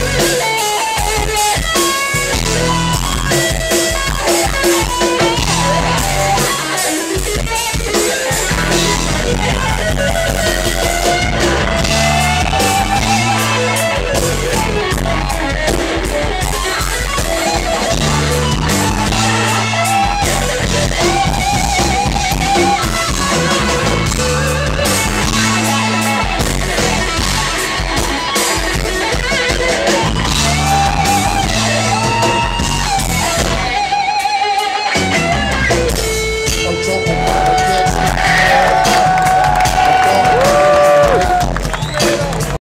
Yeah.